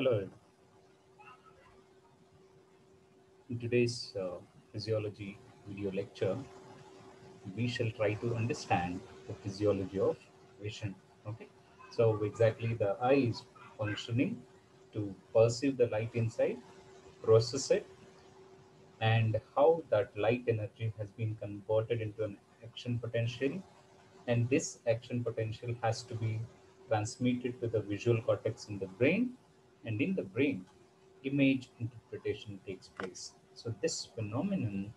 Hello. In today's uh, physiology video lecture, we shall try to understand the physiology of vision. Okay, so exactly the eye is functioning to perceive the light inside, process it, and how that light energy has been converted into an action potential. And this action potential has to be transmitted to the visual cortex in the brain and in the brain, image interpretation takes place. So this phenomenon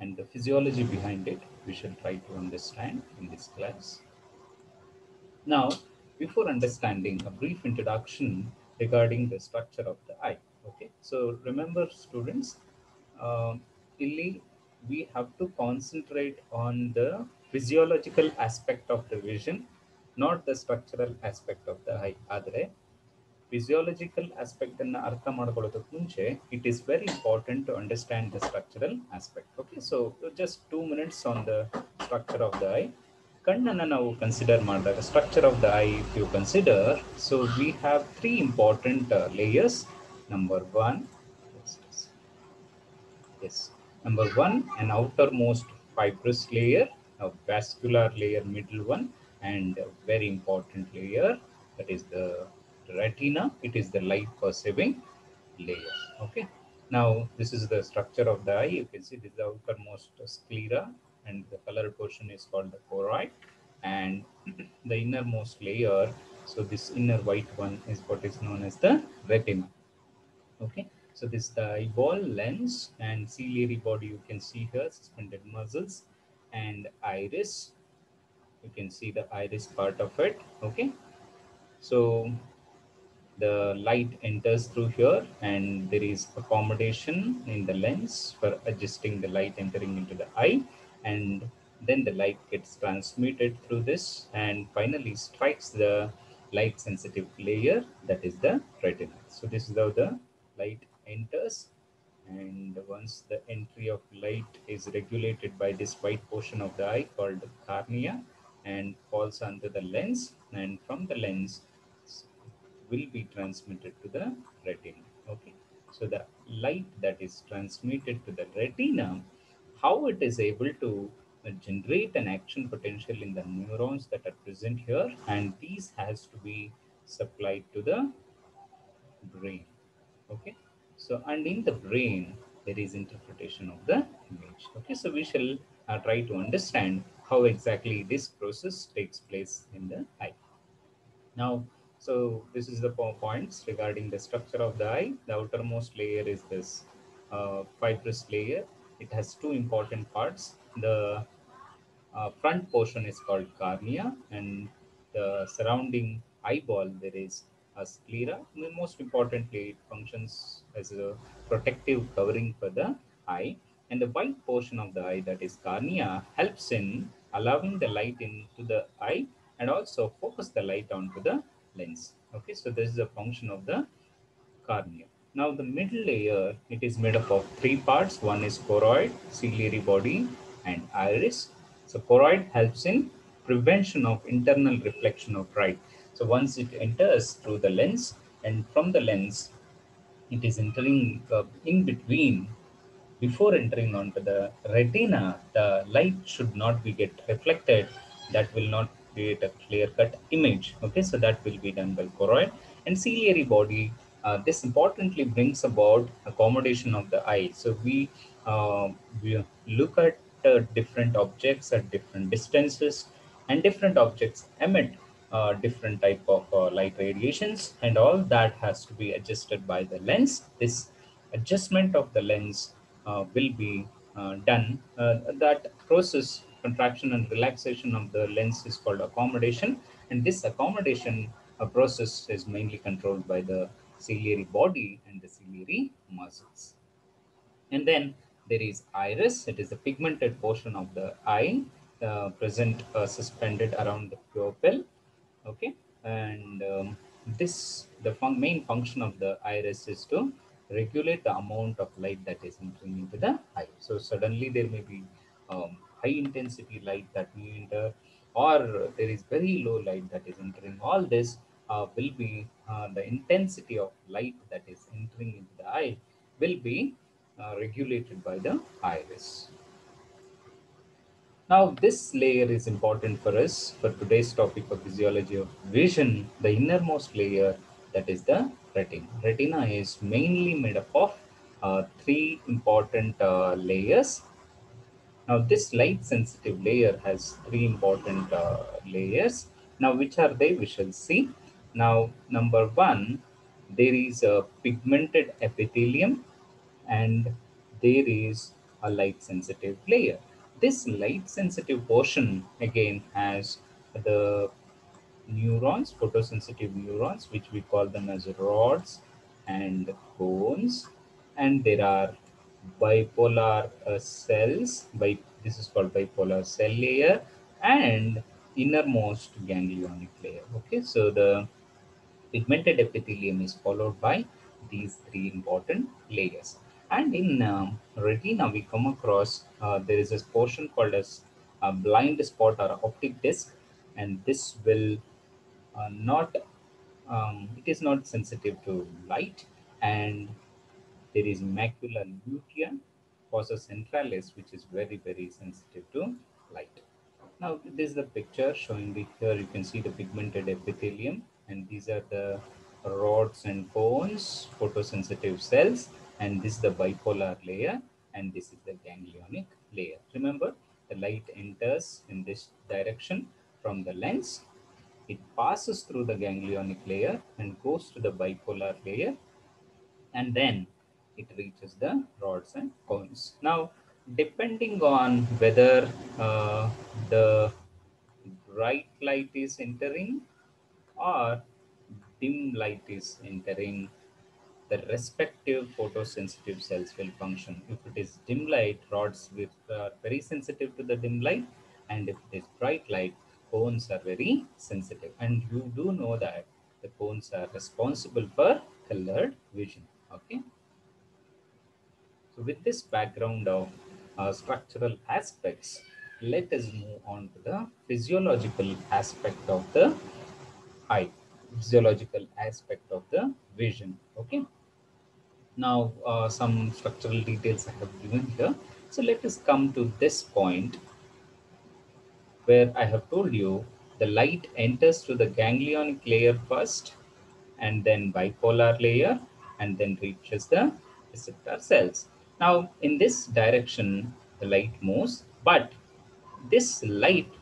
and the physiology behind it, we shall try to understand in this class. Now, before understanding, a brief introduction regarding the structure of the eye. Okay, so remember students, uh, we have to concentrate on the physiological aspect of the vision, not the structural aspect of the eye ಆದರೆ physiological aspect ಅನ್ನ ಅರ್ಥ ಮಾಡ್ಕೊಳ್ಳೋದಕ್ಕೆ ಮುಂಚೆ it is very important to understand the structural aspect okay so just two minutes on the structure of the eye ಕಣ್ಣನ್ನು ನಾವು consider ಮಾಡಿದಾಗ structure of the eye if you consider so we have three important layers number one yes number one an outermost fibrous layer a vascular layer middle one and a very important layer that is the retina it is the light perceiving layer okay? Now this is the structure of the eye. You can see this is the outermost sclera and the colored portion is called the choroid and the innermost layer so this inner white one is what is known as the retina okay? So this is the eyeball lens and ciliary body you can see here suspended muscles and iris. You can see the iris part of it okay? So the light enters through here and there is accommodation in the lens for adjusting the light entering into the eye. And then the light gets transmitted through this and finally strikes the light sensitive layer that is the retina. So this is how the light enters. And once the entry of light is regulated by this white portion of the eye called the cornea and falls onto the lens. And from the lens will be transmitted to the retina okay? So the light that is transmitted to the retina how it is able to generate an action potential in the neurons that are present here and these has to be supplied to the brain okay? So and in the brain there is interpretation of the image okay? So we shall uh, try to understand how exactly this process takes place in the eye. Now so this is the po- points regarding the structure of the eye the outermost layer is this uh, fibrous layer it has two important parts the uh, front portion is called cornea and the surrounding eyeball there is a sclera. Most importantly, it functions as a protective covering for the eye. And the white portion of the eye, that is cornea, helps in allowing the light into the eye and also focus the light onto the lens. Okay, so this is a function of the cornea. Now the middle layer, it is made up of three parts. One is choroid, ciliary body, and iris. So choroid helps in prevention of internal reflection of light. So once it enters through the lens and from the lens, it is entering uh, in between. Before entering onto the retina, the light should not be get reflected. That will not create a clear-cut image. Okay, so that will be done by choroid and ciliary body. Uh, this importantly brings about accommodation of the eye. So we uh, we look at uh, different objects at different distances, and different objects emit uh, different type of uh, light radiations and all that has to be adjusted by the lens this adjustment of the lens uh, will be uh, done uh, that process contraction and relaxation of the lens is called accommodation. And this accommodation uh, process is mainly controlled by the ciliary body and the ciliary muscles. And then there is iris. It is the pigmented portion of the eye uh, present uh, suspended around the pupil. Okay? And um, this the fun- main function of the iris is to regulate the amount of light that is entering into the eye. So suddenly there may be um, high intensity light that may enter or there is very low light that is entering all this uh, will be uh, the intensity of light that is entering into the eye will be uh, regulated by the iris. Now, this layer is important for us for today's topic of physiology of vision, the innermost layer that is the retina. Retina is mainly made up of uh, three important uh, layers. Now, this light sensitive layer has three important uh, layers. Now, which are they? We shall see. Now, number one, there is a pigmented epithelium and there is a light sensitive layer this light sensitive portion again has the neurons, photosensitive neurons, which we call them as rods and cones. And there are bipolar uh, cells, by, this is called bipolar cell layer and innermost ganglionic layer. Okay, so the pigmented epithelium is followed by these three important layers. And in um, retina, we come across, uh, there is this portion called as a blind spot or optic disc. And this will uh, not, um, it is not sensitive to light. And there is macula lutea, fovea centralis, which is very, very sensitive to light. Now, this is the picture showing the here you can see the pigmented epithelium, and these are the rods and cones, photosensitive cells, and this is the bipolar layer and this is the ganglionic layer. Remember, the light enters in this direction from the lens. It passes through the ganglionic layer and goes to the bipolar layer and then it reaches the rods and cones. Now, depending on whether uh, the bright light is entering or dim light is entering the respective photosensitive cells will function. If it is dim light, rods are very sensitive to the dim light, and if it is bright light, cones are very sensitive. And you do know that the cones are responsible for colored vision. Okay. So with this background of uh, structural aspects, let us move on to the physiological aspect of the eye, physiological aspect of the vision. Okay. Now, uh, some structural details I have given here. So let us come to this point where I have told you the light enters through the ganglionic layer first and then bipolar layer and then reaches the receptor cells. Now, in this direction, the light moves, but this light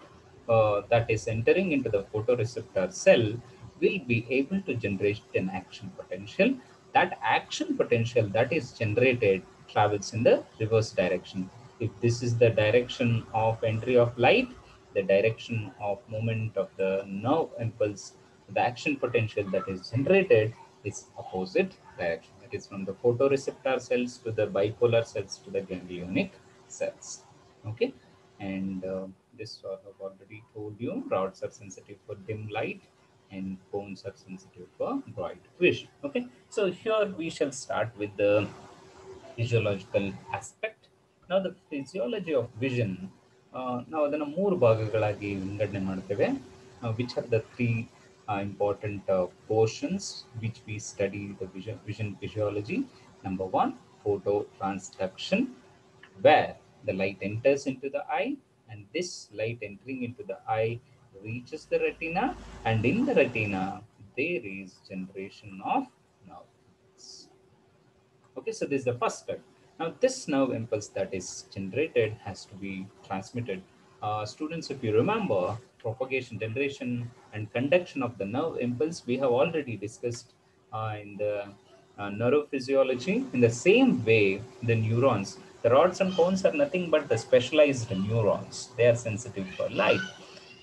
uh, that is entering into the photoreceptor cell will be able to generate an action potential that action potential that is generated travels in the reverse direction. If this is the direction of entry of light, the direction of movement of the nerve impulse, the action potential that is generated is opposite. That is from the photoreceptor cells to the bipolar cells to the ganglionic cells. Okay. And uh, this I have already told you, rods are sensitive for dim light and cones are sensitive for bright vision. Okay. So here we shall start with the physiological aspect. Now the physiology of vision, uh, ನಾವು ಅದನ್ನು more ಭಾಗಗಳಾಗಿ ವಿಂಗಡಣೆ ಮಾಡ್ತೇವೆ which are the important uh, portions which we study the vision, vision physiology. Number one, phototransduction, where the light enters into the eye and this light entering into the eye reaches the retina and in the retina there is generation of nerve okay so this is the first step now this nerve impulse that is generated has to be transmitted uh, students if you remember propagation generation and conduction of the nerve impulse we have already discussed uh, in the uh, neurophysiology in the same way the neurons. The rods and cones are nothing but the specialized neurons. They are sensitive for light.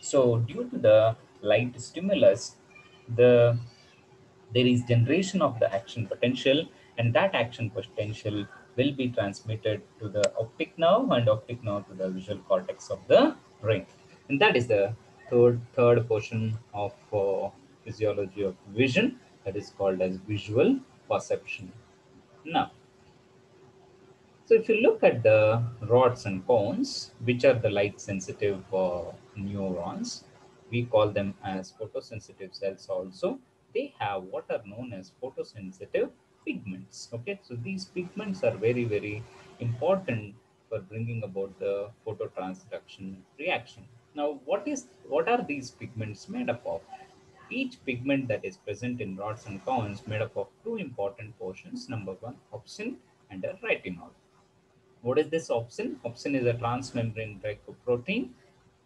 So due to the light stimulus, the there is generation of the action potential and that action potential will be transmitted to the optic nerve and optic nerve to the visual cortex of the brain. And that is the third, third portion of uh, physiology of vision that is called as visual perception. Now, so if you look at the rods and cones, which are the light sensitive uh, neurons, we call them as photosensitive cells also. they have what are known as photosensitive pigments. Okay, so these pigments are very, very important for bringing about the phototransduction reaction. Now, what is what are these pigments made up of? Each pigment that is present in rods and cones made up of two important portions. Number one, opsin and a retinol. What is this opsin? Opsin is a transmembrane glycoprotein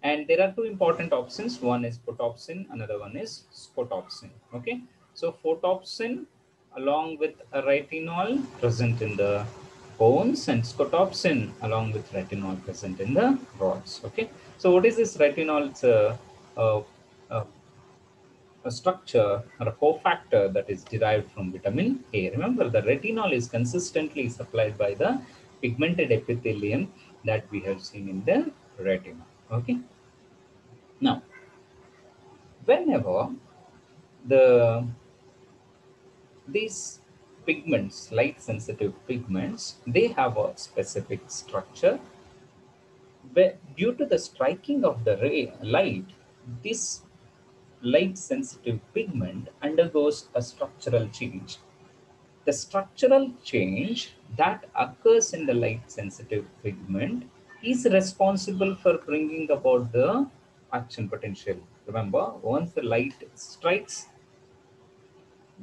and there are two important opsins. One is photopsin, another one is scotopsin. Okay, so photopsin along with a retinol present in the cones and scotopsin along with retinol present in the rods. Okay, so what is this retinol? It's a, a, a, a structure or a cofactor that is derived from vitamin A. Remember, the retinol is consistently supplied by the pigmented epithelium that we have seen in the retina. Okay. Now, whenever the these pigments, light sensitive pigments, they have a specific structure. But due to the striking of the ray light, this light sensitive pigment undergoes a structural change. The structural change that occurs in the light sensitive pigment is responsible for bringing about the action potential. Remember, once the light strikes,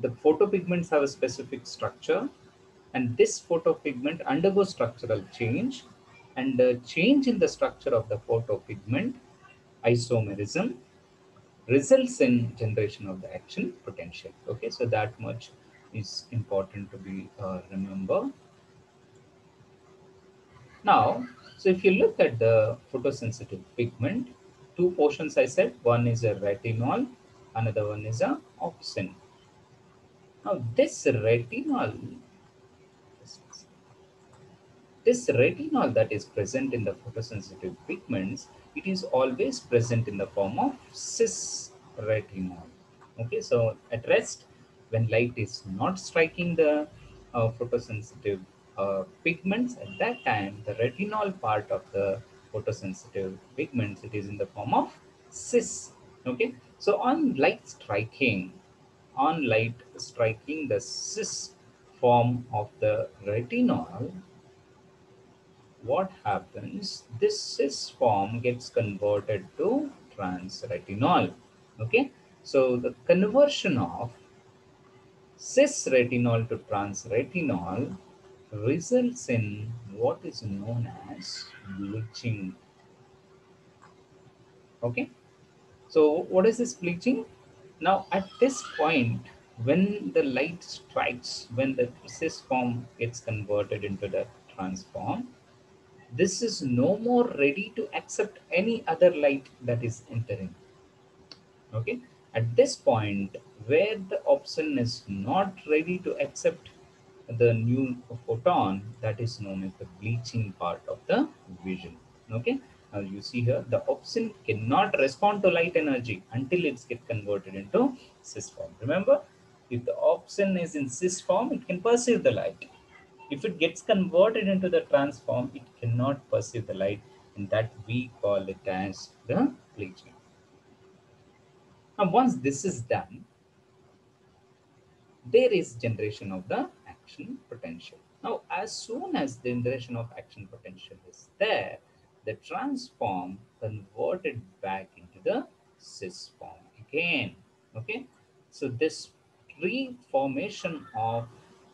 the photopigments have a specific structure and this photopigment undergoes structural change and the change in the structure of the photopigment isomerism results in generation of the action potential. Okay, so that much is important to be uh, remember. Now, so if you look at the photosensitive pigment, two portions I said, one is a retinol, another one is a opsin. Now this retinol, this retinol that is present in the photosensitive pigments, it is always present in the form of cis retinol. Okay, so at rest, when light is not striking the uh, photosensitive uh, pigments, at that time, the retinol part of the photosensitive pigments, it is in the form of cis. Okay, so on light striking, on light striking the cis form of the retinol, what happens? This cis form gets converted to trans retinol. Okay, so the conversion of cis retinol to trans retinol results in what is known as bleaching. Okay, so what is this bleaching? Now at this point, when the light strikes, when the cis form gets converted into the transform, this is no more ready to accept any other light that is entering. Okay, at this point, where the opsin is not ready to accept the new photon, that is known as the bleaching part of the vision. Okay, now you see here the opsin cannot respond to light energy until it's get converted into cis form. Remember, if the opsin is in cis form, it can perceive the light if it gets converted into the transform, it cannot perceive the light and that we call it as the bleaching. Now, once this is done, there is generation of the action potential. Now, as soon as the generation of action potential is there, the transform converted back into the cis form again. Okay, so this reformation of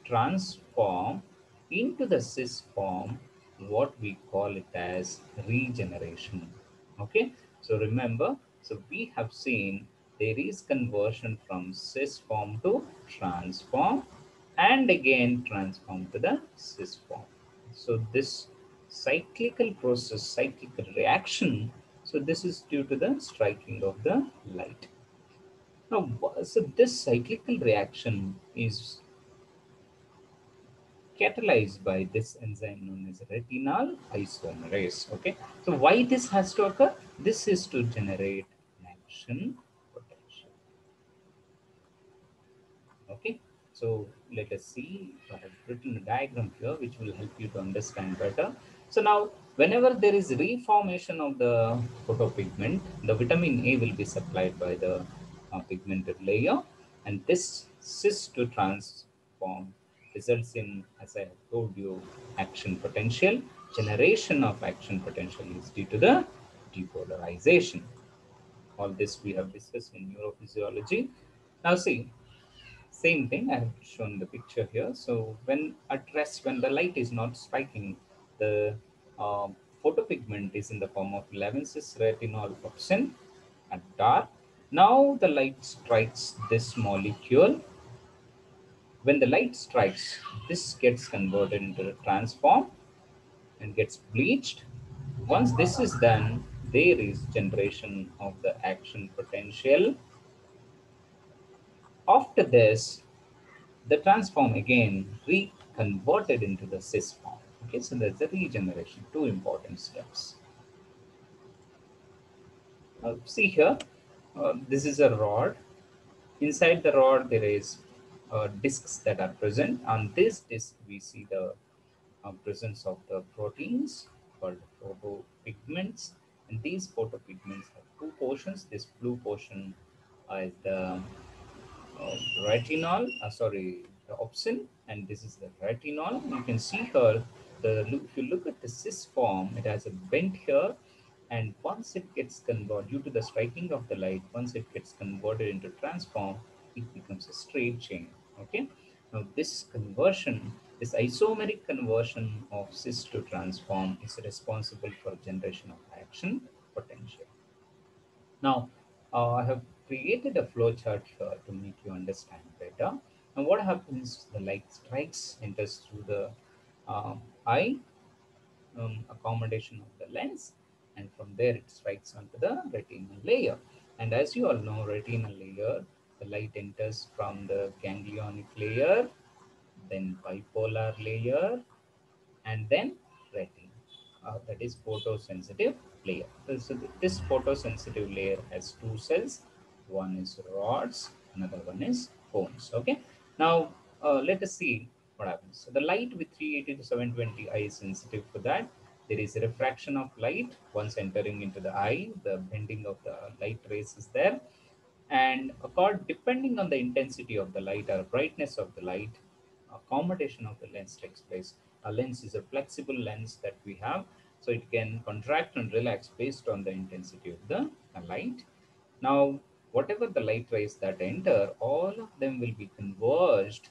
transform into the cis form what we call it as regeneration. Okay? So remember so we have seen there is conversion from cis form to transform and again transform to the cis form so this cyclical process cyclical reaction so this is due to the striking of the light now so this cyclical reaction is catalyzed by this enzyme known as retinal isomerase. Okay, so why this has to occur? This is to generate action potential. Okay, so let us see. I have written a diagram here which will help you to understand better. So now, whenever there is reformation of the photopigment, the vitamin A will be supplied by the uh, pigmented layer And this cis to transform results in, as I have told you, action potential. Generation of action potential is due to the depolarization. All this we have discussed in neurophysiology. Now see, same thing, I have shown the picture here. So when at rest, when the light is not striking, the uh, photopigment is in the form of 11 cis retinol opsin at dark. Now the light strikes this molecule. When the light strikes, this gets converted into a transform and gets bleached. Once this is done, there is generation of the action potential. After this, the transform again reconverted into the cis form. So there's a regeneration, two important steps. Uh, see here, uh, this is a rod. Inside the rod, there is uh, discs that are present. On this disc, we see the uh, presence of the proteins called photopigments. And these photopigments have two portions. This blue portion is the uh, retinol, uh, sorry, the opsin, and this is the retinol. You can see here, the if you look at the cis form, it has a bend here, and once it gets converted, due to the striking of the light, once it gets converted into transform, it becomes a straight chain, okay? Now this conversion, this isomeric conversion of cis to transform is responsible for generation of action potential. Now, uh, I have created a flow chart here to make you understand better. And what happens, the light strikes, enters through the um, eye, um, accommodation of the lens, and from there it strikes onto the retinal layer. And as you all know, retinal layer, the light enters from the ganglionic layer, then bipolar layer, and then retina. Uh, that is photosensitive layer. So this photosensitive layer has two cells. One is rods, another one is cones. Okay. Now uh, let us see what happens. So the light with 380 to 720 eye is sensitive for that. There is a refraction of light once entering into the eye. The bending of the light rays is there. And accord, depending on the intensity of the light or brightness of the light, accommodation of the lens takes place. A lens is a flexible lens that we have so it can contract and relax based on the intensity of the light. Now, whatever the light rays that enter, all of them will be converged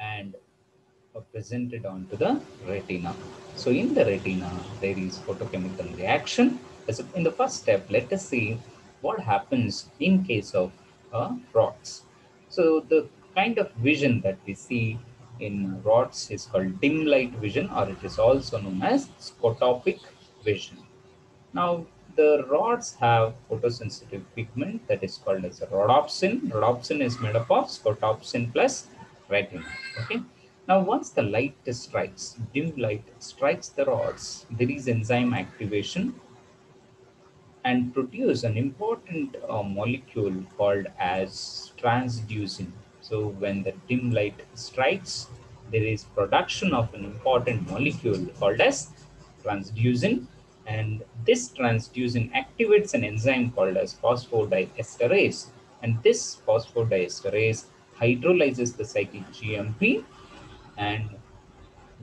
and presented onto the retina. So in the retina, there is photochemical reaction. So in the first step, let us see what happens in case of uh, rods. So the kind of vision that we see in rods is called dim light vision or it is also known as scotopic vision. Now the rods have photosensitive pigment that is called as rhodopsin. Rhodopsin is made up of scotopsin plus Okay. Now once the light strikes, dim light strikes the rods, there is enzyme activation and produce an important uh, molecule called as transducin so when the dim light strikes, there is production of an important molecule called as transducin. And this transducin activates an enzyme called as phosphodiesterase. And this phosphodiesterase hydrolyzes the cyclic GMP. And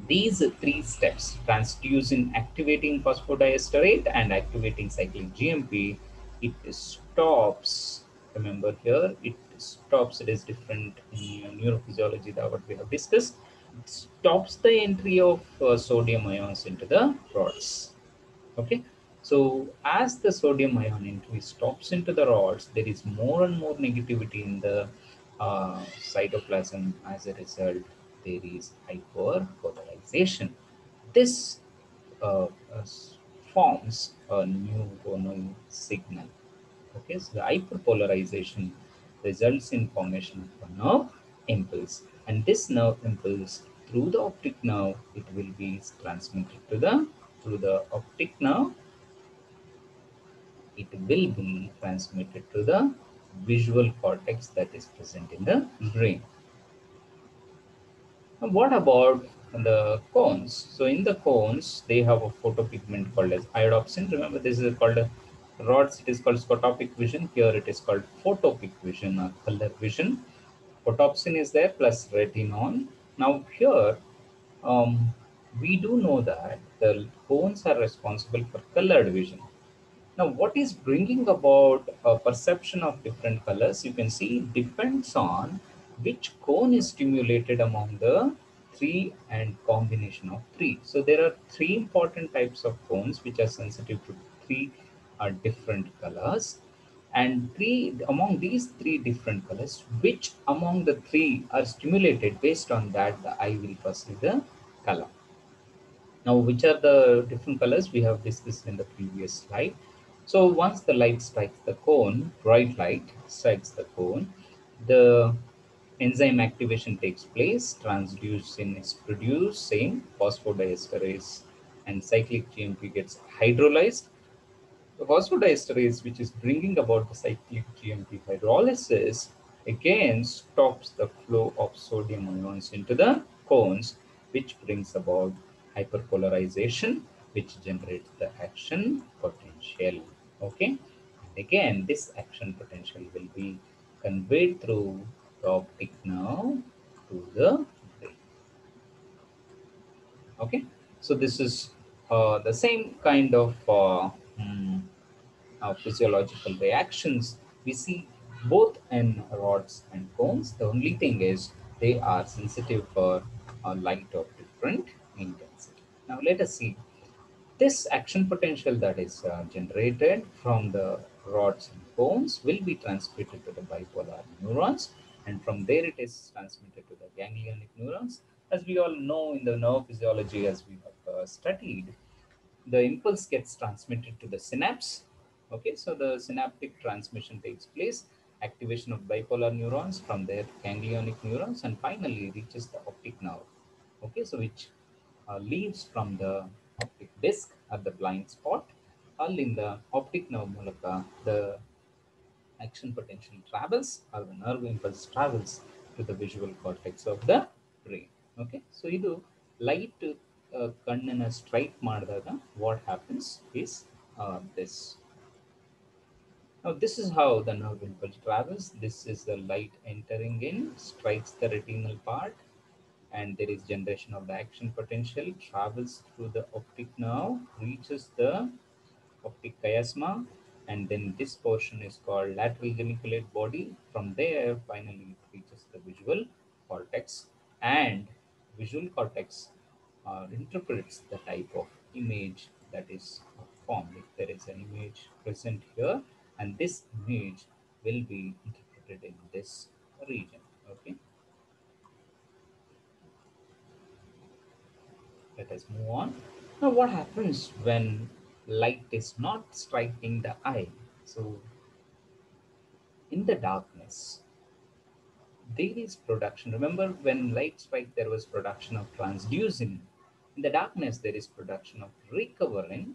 these three steps, transducin activating phosphodiesterase and activating cyclic GMP, it stops, remember here, it stops it is different in neurophysiology that what we have discussed it stops the entry of uh, sodium ions into the rods okay so as the sodium ion entry stops into the rods there is more and more negativity in the uh, cytoplasm as a result there is hyperpolarization this uh, uh forms a new neuronal signal. Okay so the hyperpolarization results in formation of a nerve impulse. And this nerve impulse through the optic nerve, it will be transmitted to the, through the optic nerve, it will be transmitted to the visual cortex that is present in the brain. Now, what about the cones? So in the cones, they have a photopigment called as iodopsin. Remember, this is called a rods it is called scotopic vision. Here it is called photopic vision or color vision. Photopsin is there plus retinon. Now here um, we do know that the cones are responsible for colored vision. Now, what is bringing about a perception of different colors? You can see depends on which cone is stimulated among the three and combination of three. So there are three important types of cones which are sensitive to three uh, different colors. And three among these three different colors, which among the three are stimulated based on that the eye will perceive the color. Now, which are the different colors we have discussed in the previous slide. So once the light strikes the cone, bright light strikes the cone, the enzyme activation takes place, transducin is produced, same phosphodiesterase and cyclic GMP gets hydrolyzed. The phosphodiesterase, which is bringing about the cyclic GMP hydrolysis, again stops the flow of sodium ions into the cones, which brings about hyperpolarization, which generates the action potential. Okay. Again, this action potential will be conveyed through the optic nerve to the brain. Okay. So this is uh, the same kind of uh, um, uh, physiological reactions we see both in rods and cones. The only thing is they are sensitive for light of different intensity. Now let us see this action potential that is uh, generated from the rods and cones will be transmitted to the bipolar neurons and from there it is transmitted to the ganglionic neurons. As we all know in the nerve physiology as we have uh, studied, the impulse gets transmitted to the synapse. Okay, so the synaptic transmission takes place, activation of bipolar neurons from there ganglionic neurons and finally reaches the optic nerve. Okay, so which uh, leaves from the optic disc at the blind spot in the optic nerve ಮೂಲಕ the action potential travels or the nerve impulse travels to the visual cortex of the brain okay so ಇದು light ಕಣ್ಣನ್ನ strike ಮಾಡಿದಾಗ what happens is uh, this now this is how the nerve impulse travels this is the light entering in strikes the retinal part and there is generation of the action potential, travels through the optic nerve, reaches the optic chiasma, and then this portion is called lateral geniculate body. From there, finally, it reaches the visual cortex, and visual cortex uh, interprets the type of image that is formed. If there is an image present here, and this image will be interpreted in this region. Okay. Let us move on. Now, what happens when light is not striking the eye? So, in the darkness, there is production. Remember, when light strike, there was production of transducin. In the darkness, there is production of recoverin,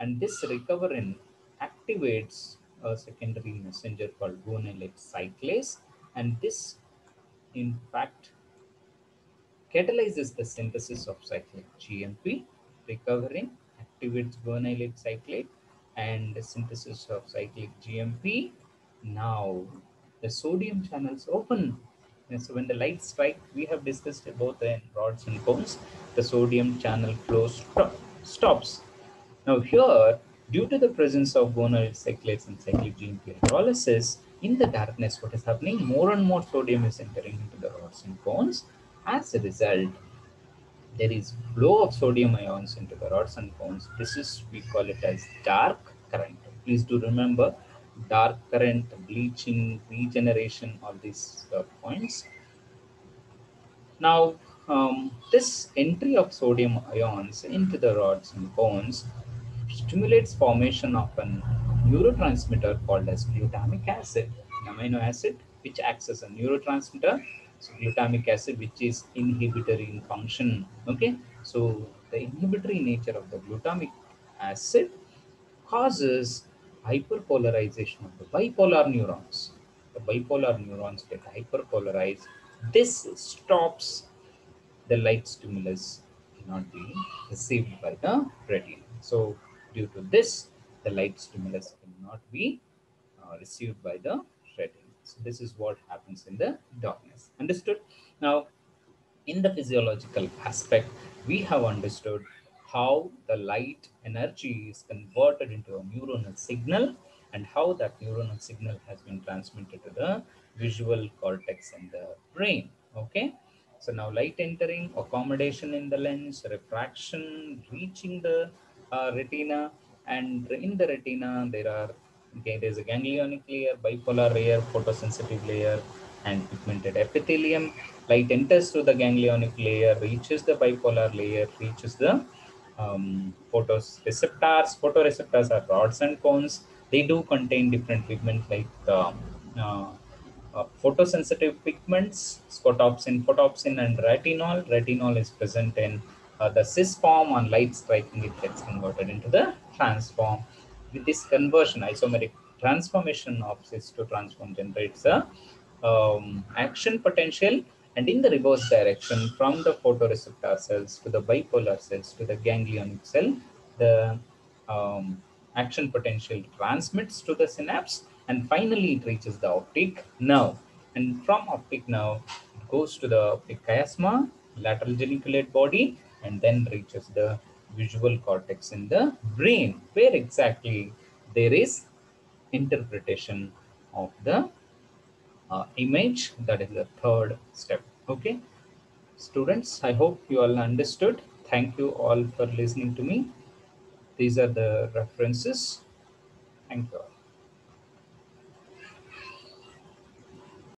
and this recoverin activates a secondary messenger called guanylate cyclase, and this, in fact, catalyzes the synthesis of cyclic GMP, recoverin activates guanylate cyclase, and the synthesis of cyclic GMP. Now the sodium channels open. And so when the light strike, we have discussed about the rods and cones, the sodium channel flow stop, stops. Now here, due to the presence of guanylate cyclase and cyclic GMP hydrolysis, in the darkness, what is happening? More and more sodium is entering into the rods and cones as a result, there is flow of sodium ions into the rods and cones. This is, we call it as dark current. Please do remember dark current, bleaching, regeneration, all these uh, points. Now, um, this entry of sodium ions into the rods and cones stimulates formation of a neurotransmitter called as glutamic acid, amino acid, which acts as a neurotransmitter so glutamic acid which is inhibitory in function okay? So the inhibitory nature of the glutamic acid causes hyperpolarization of the bipolar neurons. The bipolar neurons get hyperpolarized. This stops the light stimulus cannot be received by the retina so due to this the light stimulus cannot be uh, received by the. So this is what happens in the darkness. Understood? Now, in the physiological aspect, we have understood how the light energy is converted into a neuronal signal and how that neuronal signal has been transmitted to the visual cortex in the brain. Okay. So now light entering, accommodation in the lens, refraction, reaching the uh, retina, and in the retina there are okay, there's a ganglionic layer, bipolar layer, photosensitive layer, and pigmented epithelium. Light enters through the ganglionic layer, reaches the bipolar layer, reaches the um, photoreceptors. Photoreceptors are rods and cones. They do contain different pigments like uh, uh, uh, photosensitive pigments, scotopsin, photopsin, and retinol. Retinol is present in uh, the cis form on light striking, it gets converted into the trans form. With this conversion, isomeric transformation of cis to trans form generates a um, action potential and in the reverse direction from the photoreceptor cells to the bipolar cells to the ganglionic cell, the um, action potential transmits to the synapse and finally it reaches the optic nerve. And from optic nerve, it goes to the optic chiasma, lateral geniculate body, and then reaches the visual cortex in the brain, where exactly there is interpretation of the uh, image. That is the third step. Okay. Students, I hope you all understood. Thank you all for listening to me. These are the references. Thank you all.